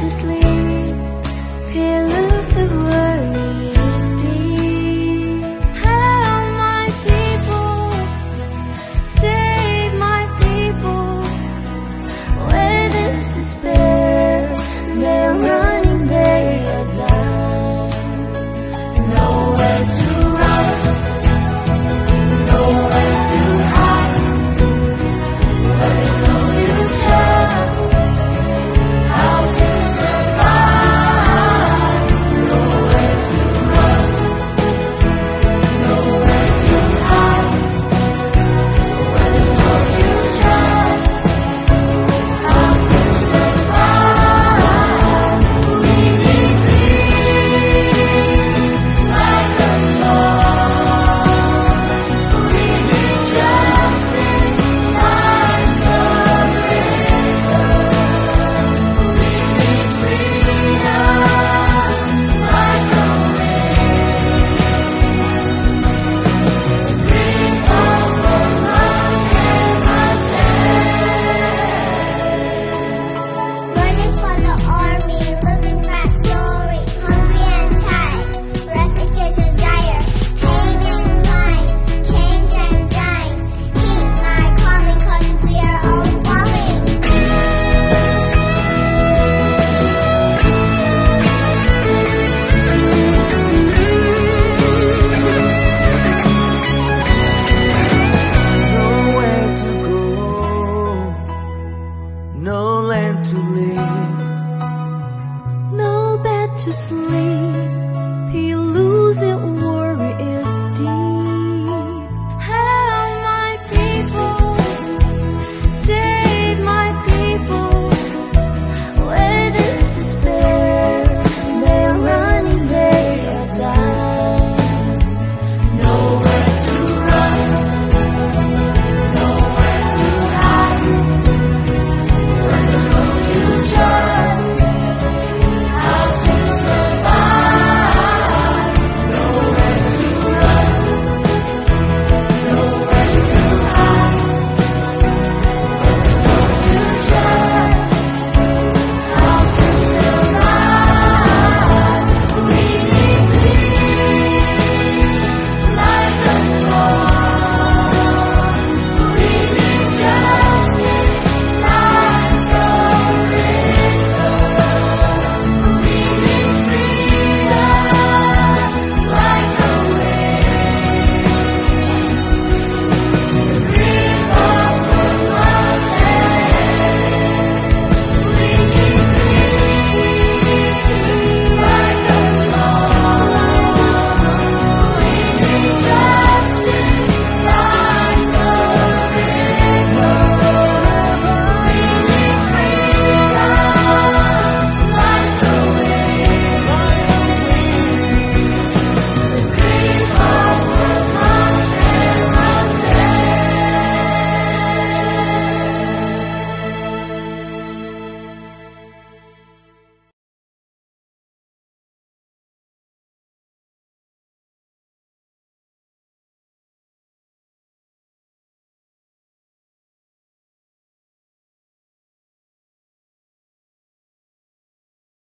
to sleep. Pillow